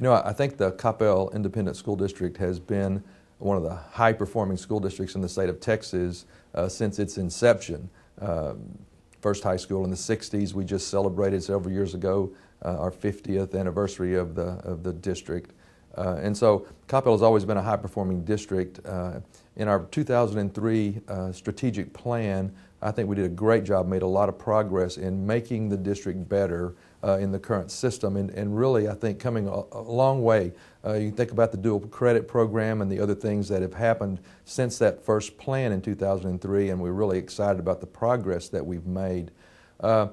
You know, I think the Coppell Independent School District has been one of the high performing school districts in the state of Texas uh, since its inception. Um, first high school in the 60s, we just celebrated several years ago uh, our 50th anniversary of the, of the district. Uh, and so Coppell has always been a high performing district. Uh, in our 2003 uh, strategic plan, I think we did a great job, made a lot of progress in making the district better uh, in the current system, and, and really, I think, coming a, a long way. Uh, you think about the dual credit program and the other things that have happened since that first plan in 2003, and we're really excited about the progress that we've made. Uh,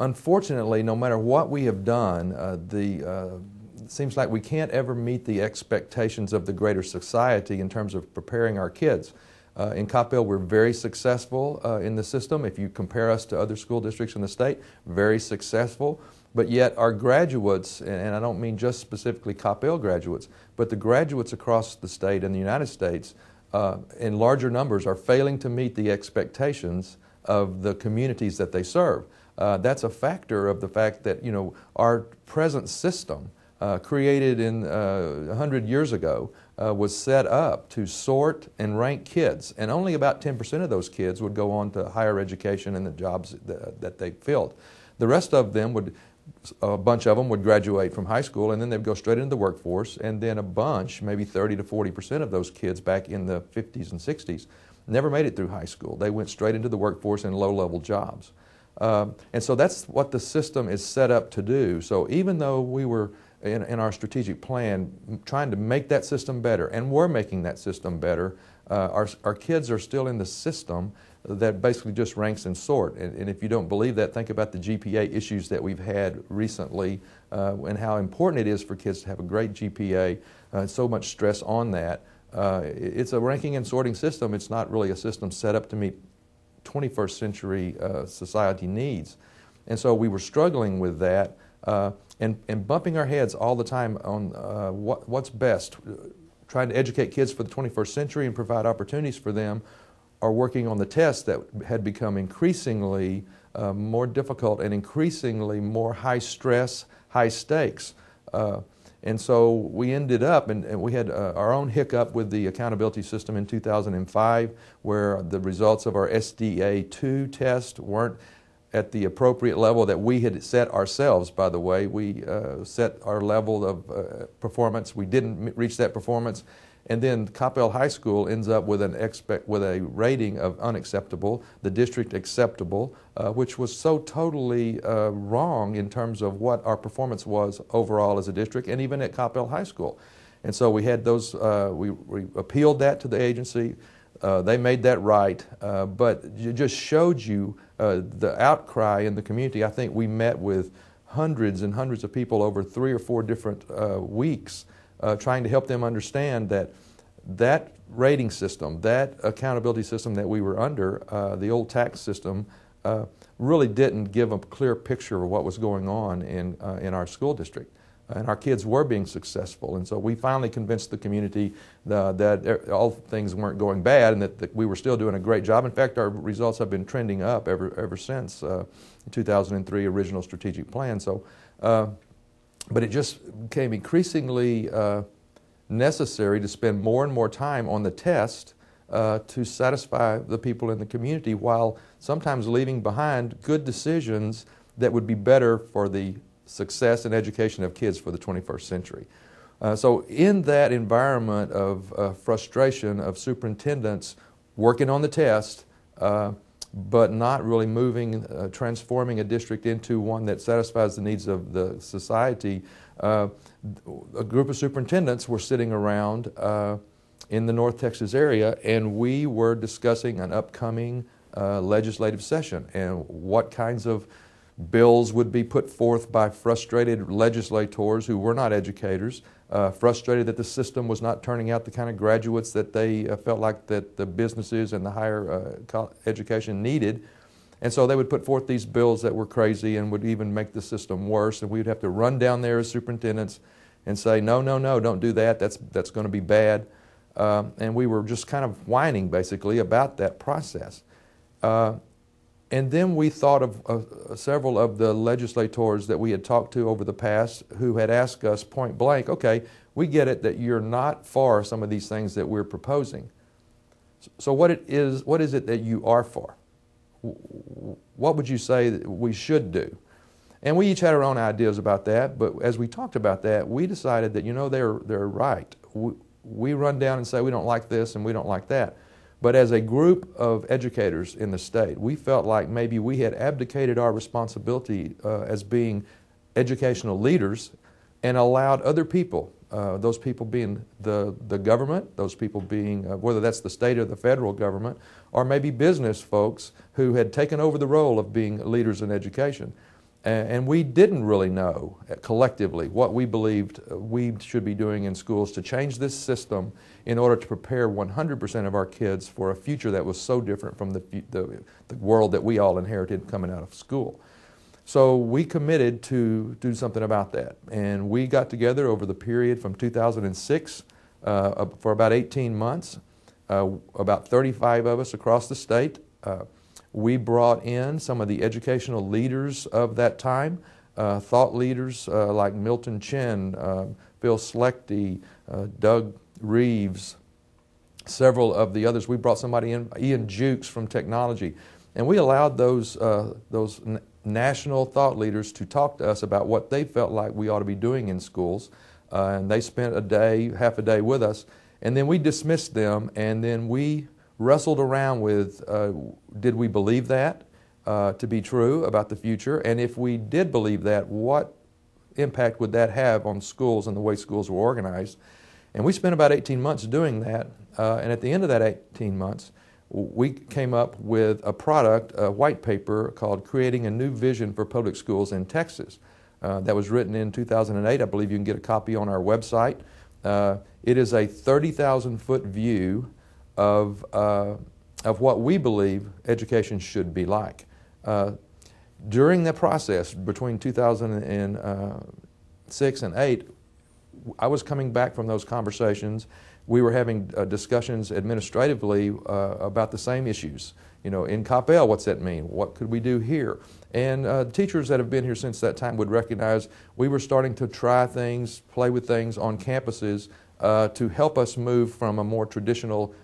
unfortunately, no matter what we have done, uh, the uh, it seems like we can't ever meet the expectations of the greater society in terms of preparing our kids. Uh, in Coppell, we're very successful uh, in the system. If you compare us to other school districts in the state, very successful. But yet, our graduates, and I don't mean just specifically Coppell graduates, but the graduates across the state and the United States, uh, in larger numbers, are failing to meet the expectations of the communities that they serve. Uh, that's a factor of the fact that you know our present system, uh, created in uh, 100 years ago, uh, was set up to sort and rank kids, and only about 10% of those kids would go on to higher education and the jobs that, that they filled. The rest of them would, a bunch of them would graduate from high school and then they'd go straight into the workforce, and then a bunch, maybe 30 to 40% of those kids back in the 50s and 60s, never made it through high school. They went straight into the workforce in low level jobs. Um, and so that's what the system is set up to do. So even though we were in, in our strategic plan trying to make that system better, and we're making that system better. Uh, our, our kids are still in the system that basically just ranks and sort. And, and, if you don't believe that, think about the GPA issues that we've had recently uh, and how important it is for kids to have a great GPA. Uh, so much stress on that. Uh, it's a ranking and sorting system. It's not really a system set up to meet 21st century uh, society needs. And so we were struggling with that. And, and bumping our heads all the time on uh, what, what's best, trying to educate kids for the 21st century and provide opportunities for them, are working on the tests that had become increasingly uh, more difficult and increasingly more high stress, high stakes. Uh, and so we ended up, and, and we had uh, our own hiccup with the accountability system in 2005, where the results of our SDA 2 test weren't at the appropriate level that we had set ourselves, by the way. We uh, set our level of uh, performance. We didn't reach that performance. And then Coppell High School ends up with, an expect, with a rating of unacceptable, the district acceptable, uh, which was so totally uh, wrong in terms of what our performance was overall as a district and even at Coppell High School. And so we had those, uh, we, we appealed that to the agency. Uh, they made that right, uh, but it just showed you uh, the outcry in the community. I think we met with hundreds and hundreds of people over three or four different uh, weeks uh, trying to help them understand that that rating system, that accountability system that we were under, uh, the old TAKS system, really didn't give a clear picture of what was going on in, in our school district and our kids were being successful. And so we finally convinced the community uh, that all things weren't going bad and that, that, we were still doing a great job. In fact, our results have been trending up ever, ever since uh, 2003 original strategic plan. So, uh, but it just became increasingly uh, necessary to spend more and more time on the test uh, to satisfy the people in the community while sometimes leaving behind good decisions that would be better for the success and education of kids for the 21st century. Uh, so, in that environment of uh, frustration of superintendents working on the test, uh, but not really moving, uh, transforming a district into one that satisfies the needs of the society, uh, a group of superintendents were sitting around uh, in the North Texas area, and we were discussing an upcoming legislative session and what kinds of Bills would be put forth by frustrated legislators who were not educators, uh, frustrated that the system was not turning out the kind of graduates that they uh, felt like that the businesses and the higher uh, education needed. And so they would put forth these bills that were crazy and would even make the system worse. And we would have to run down there as superintendents and say, no, no, no, don't do that. That's, that's going to be bad. Um, and we were just kind of whining basically about that process. Uh, and then we thought of uh, several of the legislators that we had talked to over the past who had asked us point blank, okay, we get it that you're not for some of these things that we're proposing. So what it is, what is it that you are for? What would you say that we should do? And we each had our own ideas about that, but as we talked about that, we decided that, you know, they're, they're right. We, we run down and say we don't like this and we don't like that. But as a group of educators in the state, we felt like maybe we had abdicated our responsibility uh, as being educational leaders and allowed other people, uh, those people being the, the government, those people being, uh, whether that's the state or the federal government, or maybe business folks who had taken over the role of being leaders in education. And we didn't really know uh, collectively what we believed uh, we should be doing in schools to change this system in order to prepare 100% of our kids for a future that was so different from the, the, the, world that we all inherited coming out of school. So we committed to do something about that. And we got together over the period from 2006 uh, for about 18 months, uh, about 35 of us across the state. Uh, we brought in some of the educational leaders of that time, uh, thought leaders uh, like Milton Chen, uh, Phil Schlechty, uh, Doug Reeves, several of the others. We brought somebody in, Ian Jukes from technology, and we allowed those, uh, those n- national thought leaders to talk to us about what they felt like we ought to be doing in schools. And they spent a day, half a day with us, and then we dismissed them, and then we wrestled around with uh, did we believe that uh, to be true about the future? And if we did believe that, what impact would that have on schools and the way schools were organized? And we spent about 18 months doing that. Uh, and at the end of that 18 months, we came up with a product, a white paper called Creating a New Vision for Public Schools in Texas. Uh, that was written in 2008. I believe you can get a copy on our website. Uh, it is a 30,000 foot view of, uh, of what we believe education should be like. Uh, during the process between 2006 and 8, I was coming back from those conversations. We were having uh, discussions administratively uh, about the same issues. You know, in Coppell, what's that mean? What could we do here? And uh, teachers that have been here since that time would recognize we were starting to try things, play with things on campuses uh, to help us move from a more traditional uh,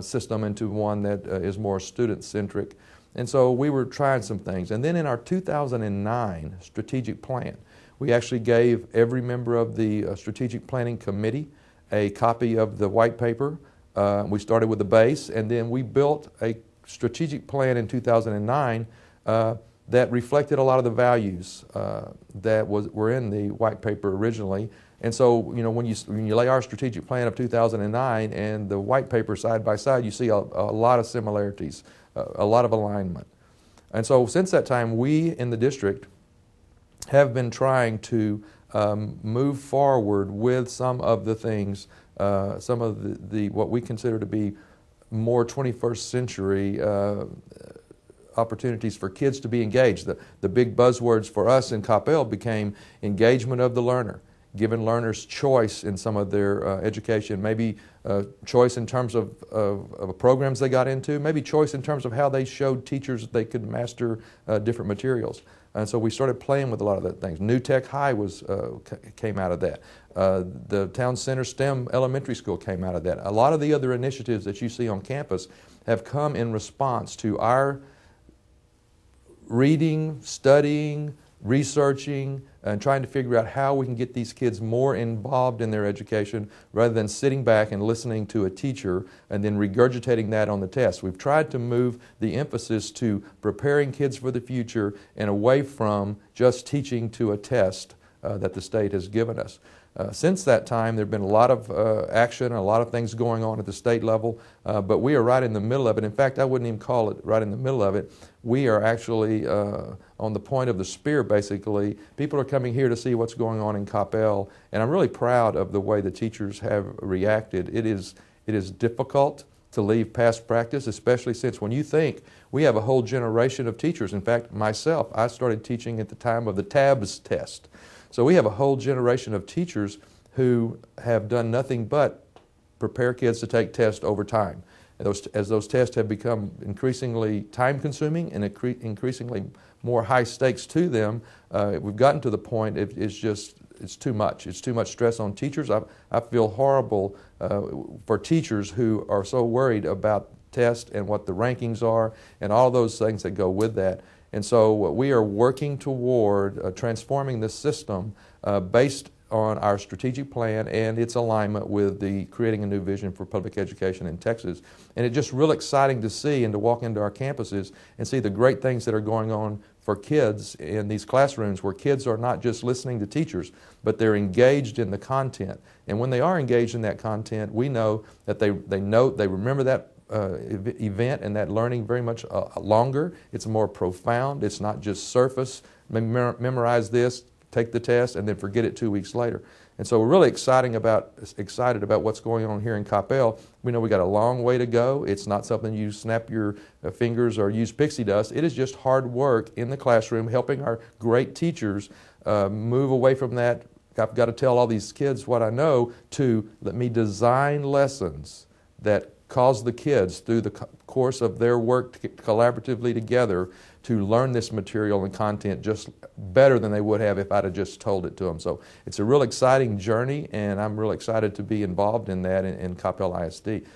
system into one that uh, is more student centric. And so we were trying some things. And then in our 2009 strategic plan, we actually gave every member of the uh, strategic planning committee a copy of the white paper. Uh, we started with the base, and then we built a strategic plan in 2009 uh, that reflected a lot of the values uh, that was, were in the white paper originally. And so, you know, when you, when you lay our strategic plan of 2009 and the white paper side by side, you see a, a lot of similarities, a, a lot of alignment. And so, since that time, we in the district have been trying to um, move forward with some of the things, uh, some of the, the, what we consider to be more 21st century uh, opportunities for kids to be engaged. The, the big buzzwords for us in Coppell became engagement of the learner giving learners choice in some of their uh, education, maybe uh, choice in terms of, of, of, programs they got into, maybe choice in terms of how they showed teachers they could master uh, different materials. And so we started playing with a lot of that things. New Tech High was, uh, came out of that. Uh, the Town Center STEM Elementary School came out of that. A lot of the other initiatives that you see on campus have come in response to our reading, studying, researching, and trying to figure out how we can get these kids more involved in their education rather than sitting back and listening to a teacher and then regurgitating that on the test. We've tried to move the emphasis to preparing kids for the future and away from just teaching to a test uh, that the state has given us. Uh, since that time, there have been a lot of uh, action and a lot of things going on at the state level, uh, but we are right in the middle of it. In fact, I wouldn't even call it right in the middle of it. We are actually uh, on the point of the spear, basically. People are coming here to see what's going on in Coppell, and I'm really proud of the way the teachers have reacted. It is, it is difficult to leave past practice, especially since when you think we have a whole generation of teachers. In fact, myself, I started teaching at the time of the TABS test. So we have a whole generation of teachers who have done nothing but prepare kids to take tests over time. those, as those tests have become increasingly time consuming and incre- increasingly more high stakes to them, uh, we've gotten to the point it, it's just it's too much. It's too much stress on teachers. I, I feel horrible uh, for teachers who are so worried about tests and what the rankings are and all those things that go with that. And so we are working toward uh, transforming this system uh, based on our strategic plan and its alignment with the creating a new vision for public education in Texas. And it's just real exciting to see and to walk into our campuses and see the great things that are going on for kids in these classrooms where kids are not just listening to teachers, but they're engaged in the content. And when they are engaged in that content, we know that they, they know, they remember that uh, event and that learning very much uh, longer. It's more profound. It's not just surface, memorize this, take the test, and then forget it two weeks later. And so we're really exciting about, excited about what's going on here in Coppell. We know we got a long way to go. It's not something you snap your uh, fingers or use pixie dust. It is just hard work in the classroom, helping our great teachers uh, move away from that. I've got to tell all these kids what I know to let me design lessons that cause the kids through the course of their work collaboratively together to learn this material and content just better than they would have if I'd have just told it to them. So it's a real exciting journey, and I'm real excited to be involved in that in, in Coppell ISD.